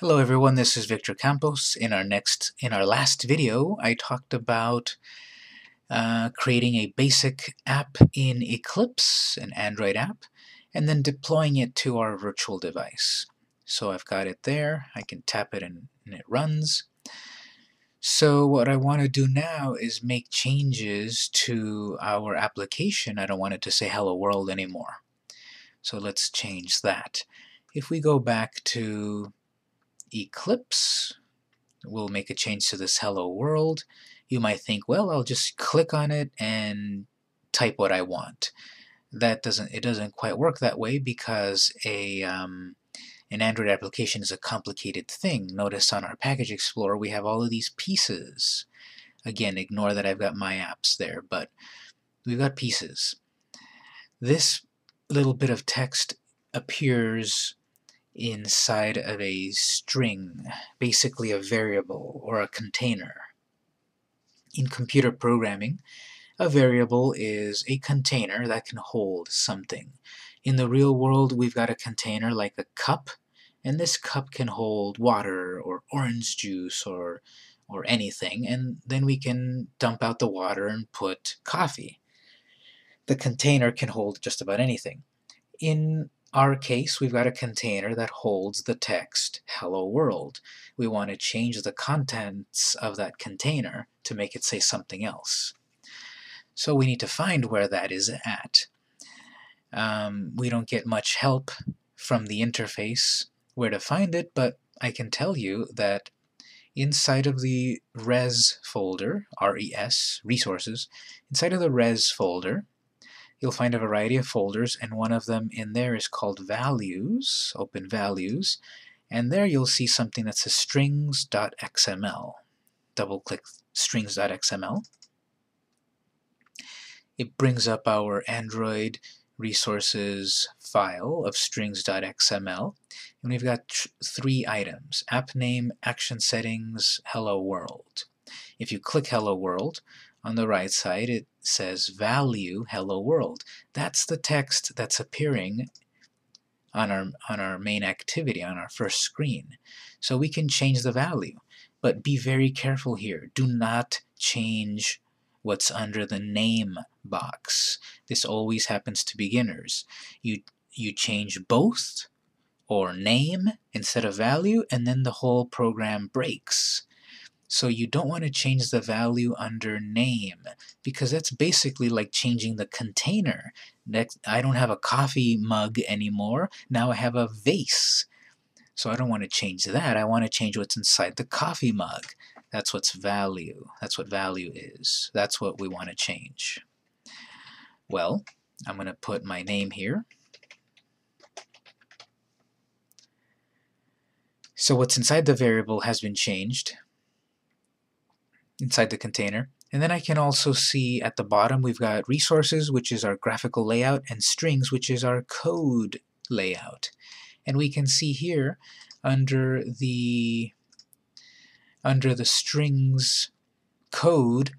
Hello everyone, this is Victor Campos. In our next, in our last video, I talked about uh, creating a basic app in Eclipse, an Android app, and then deploying it to our virtual device. So I've got it there, I can tap it and, and it runs. So what I want to do now is make changes to our application. I don't want it to say hello world anymore. So let's change that. If we go back to Eclipse. We'll make a change to this hello world. You might think, well, I'll just click on it and type what I want. That doesn't, it doesn't quite work that way because a, um, an Android application is a complicated thing. Notice on our Package Explorer we have all of these pieces. Again, ignore that I've got my apps there, but we've got pieces. This little bit of text appears inside of a string, basically a variable or a container. In computer programming, a variable is a container that can hold something. In the real world, we've got a container like a cup, and this cup can hold water or orange juice or or anything, and then we can dump out the water and put coffee. The container can hold just about anything. In our case, we've got a container that holds the text hello world. We want to change the contents of that container to make it say something else. So we need to find where that is at. Um, we don't get much help from the interface where to find it, but I can tell you that inside of the res folder, R-E-S, resources, inside of the res folder, you'll find a variety of folders, and one of them in there is called values, open values, and there you'll see something that says strings.xml. Double click strings.xml. It brings up our Android resources file of strings.xml and we've got three items app name action settings hello world if you click hello world on the right side it says value hello world. That's the text that's appearing on our, on our main activity, on our first screen. So we can change the value. But be very careful here. Do not change what's under the name box. This always happens to beginners. You, you change both or name instead of value and then the whole program breaks. So you don't want to change the value under name because that's basically like changing the container. Next, I don't have a coffee mug anymore. Now I have a vase. So I don't want to change that. I want to change what's inside the coffee mug. That's what's value. That's what value is. That's what we want to change. Well, I'm going to put my name here. So what's inside the variable has been changed inside the container. And then I can also see at the bottom we've got resources, which is our graphical layout, and strings, which is our code layout. And we can see here under the under the strings code,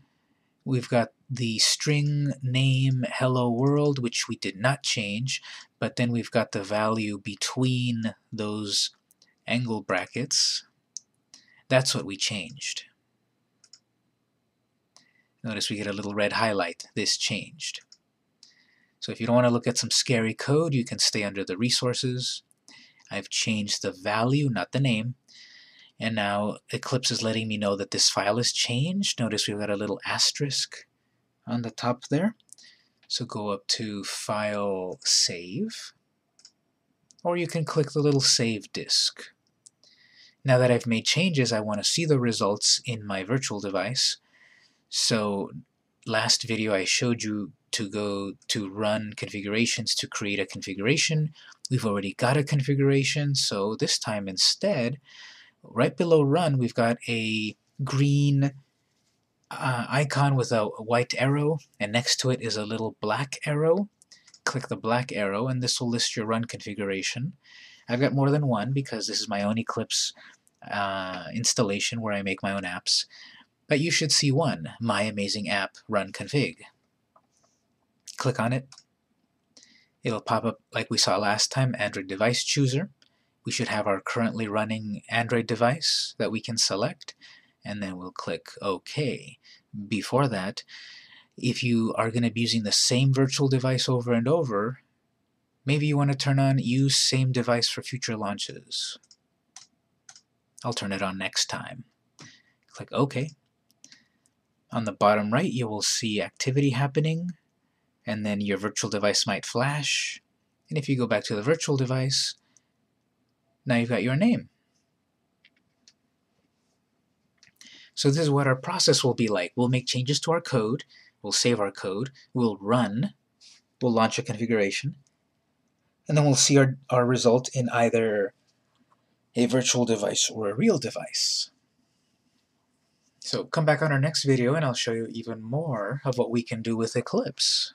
we've got the string name hello world, which we did not change, but then we've got the value between those angle brackets. That's what we changed. Notice we get a little red highlight. This changed. So if you don't want to look at some scary code, you can stay under the resources. I've changed the value, not the name. And now Eclipse is letting me know that this file has changed. Notice we've got a little asterisk on the top there. So go up to File, Save. Or you can click the little Save Disk. Now that I've made changes, I want to see the results in my virtual device. So last video I showed you to go to run configurations to create a configuration. We've already got a configuration, so this time instead, right below run, we've got a green uh, icon with a, white arrow, and next to it is a little black arrow. Click the black arrow, and this will list your run configuration. I've got more than one because this is my own Eclipse uh, installation where I make my own apps but you should see one, My Amazing App Run Config. Click on it. It'll pop up like we saw last time, Android Device Chooser. we should have our currently running Android device that we can select, and then we'll click OK. Before that, if you are going to be using the same virtual device over and over, maybe you want to turn on Use Same Device for future launches. I'll turn it on next time. Click OK. On the bottom right, you will see activity happening, and then your virtual device might flash. And if you go back to the virtual device, now you've got your name. So this is what our process will be like. We'll make changes to our code, we'll save our code, we'll run, we'll launch a configuration, and then we'll see our, our result in either a virtual device or a real device. So come back on our next video and I'll show you even more of what we can do with Eclipse.